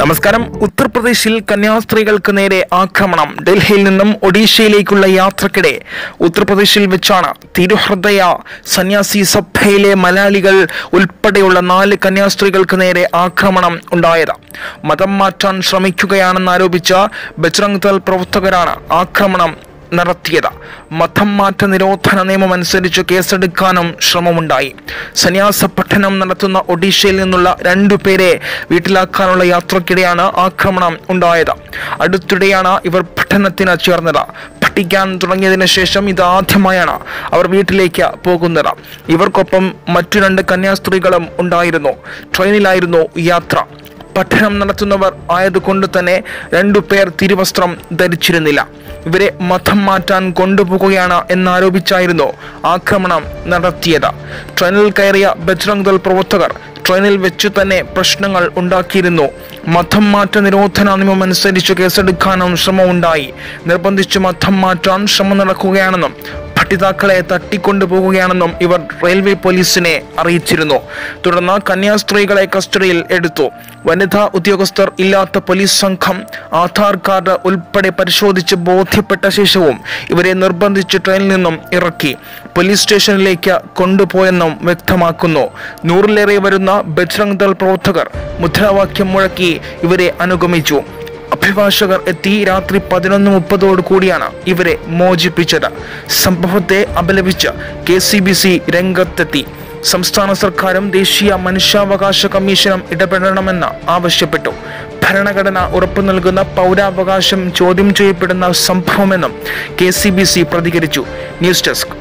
നമസ്കാരം. ഉത്തർപ്രദേശിൽ കന്യാസ്ത്രീകൾക്ക് നേരെ ആക്രമണം. ഡൽഹിയിൽ നിന്നും ഒഡീഷയിലേക്കുള്ള യാത്രക്കിടെ ഉത്തർപ്രദേശിൽ വെച്ചാണ് തിരുഹൃദയ സന്യാസി സഭയിലെ മലയാളികൾ ഉൾപ്പെടെയുള്ള നാല് കന്യാസ്ത്രീകൾക്ക് നേരെ ആക്രമണം ഉണ്ടായത്. മതം മാറ്റാൻ ശ്രമിക്കുകയാണെന്നാരോപിച്ച ബജ്രംഗ് ദൾ പ്രവർത്തകരാണ് ആക്രമണം നടത്തിയത്. മതം മാറ്റ നിരോധന നിയമം അനുസരിച്ച് കേസെടുക്കാനും ശ്രമമുണ്ടായി. സന്യാസ പഠനം നടത്തുന്ന ഒഡീഷയിൽ നിന്നുള്ള രണ്ടു പേരെ വീട്ടിലാക്കാനുള്ള യാത്രക്കിടെയാണ് ആക്രമണം ഉണ്ടായത്. അടുത്തിടെയാണ് ഇവർ പഠനത്തിന് ചേർന്നത്. പഠിക്കാൻ തുടങ്ങിയതിനു ശേഷം ഇത് ആദ്യമായാണ് അവർ വീട്ടിലേക്ക് പോകുന്നത്. ഇവർക്കൊപ്പം മറ്റു രണ്ട് കന്യാസ്ത്രീകളും ഉണ്ടായിരുന്നു. ട്രെയിനിലായിരുന്നു യാത്ര. പഠനം നടത്തുന്നവർ ആയതുകൊണ്ട് തന്നെ രണ്ടു പേർ തിരുവസ്ത്രം ധരിച്ചിരുന്നില്ല. ഇവരെ മതം മാറ്റാൻ കൊണ്ടുപോകുകയാണ് എന്നാരോപിച്ചായിരുന്നു ആക്രമണം നടത്തിയത്. ട്രെയിനിൽ കയറിയ ബജ്രംഗ് ദൾ പ്രവർത്തകർ ട്രെയിനിൽ വെച്ച് തന്നെ പ്രശ്നങ്ങൾ ഉണ്ടാക്കിയിരുന്നു. മതം മാറ്റ നിരോധന നിയമം അനുസരിച്ച് കേസെടുക്കാനും ശ്രമമുണ്ടായി. നിർബന്ധിച്ച് മതം മാറ്റാൻ ശ്രമം നടക്കുകയാണെന്നും പഠിതാക്കളെ തട്ടിക്കൊണ്ടുപോകുകയാണെന്നും ഇവർ റെയിൽവേ പോലീസിനെ അറിയിച്ചിരുന്നു. തുടർന്ന് കന്യാസ്ത്രീകളെ കസ്റ്റഡിയിൽ എടുത്തു. വനിതാ ഉദ്യോഗസ്ഥർ ഇല്ലാത്ത പോലീസ് സംഘം ആധാർ കാർഡ് ഉൾപ്പെടെ പരിശോധിച്ച് ബോധ്യപ്പെട്ട ശേഷവും ഇവരെ നിർബന്ധിച്ച് ട്രെയിനിൽ നിന്നും ഇറക്കി. പോലീസ് സ്റ്റേഷനിലേക്ക് കൊണ്ടുപോയെന്നും വ്യക്തമാക്കുന്നു. നൂറിലേറെ വരുന്ന ബജ്രംഗ് ദൾ പ്രവർത്തകർ മുദ്രാവാക്യം മുഴക്കി ഇവരെ അനുഗമിച്ചു. അഭിഭാഷകർ എത്തി രാത്രി പതിനൊന്ന് മുപ്പതോടു കൂടിയാണ് ഇവരെ മോചിപ്പിച്ചത്. സംഭവത്തെ അപലപിച്ച് കെ സി ബി സി രംഗത്തെത്തി. സംസ്ഥാന സർക്കാരും ദേശീയ മനുഷ്യാവകാശ കമ്മീഷനും ഇടപെടണമെന്ന് ആവശ്യപ്പെട്ടു. ഭരണഘടന ഉറപ്പു നൽകുന്ന പൗരാവകാശം ചോദ്യം ചെയ്യപ്പെടുന്ന സംഭവമെന്നും കെ പ്രതികരിച്ചു. News desk.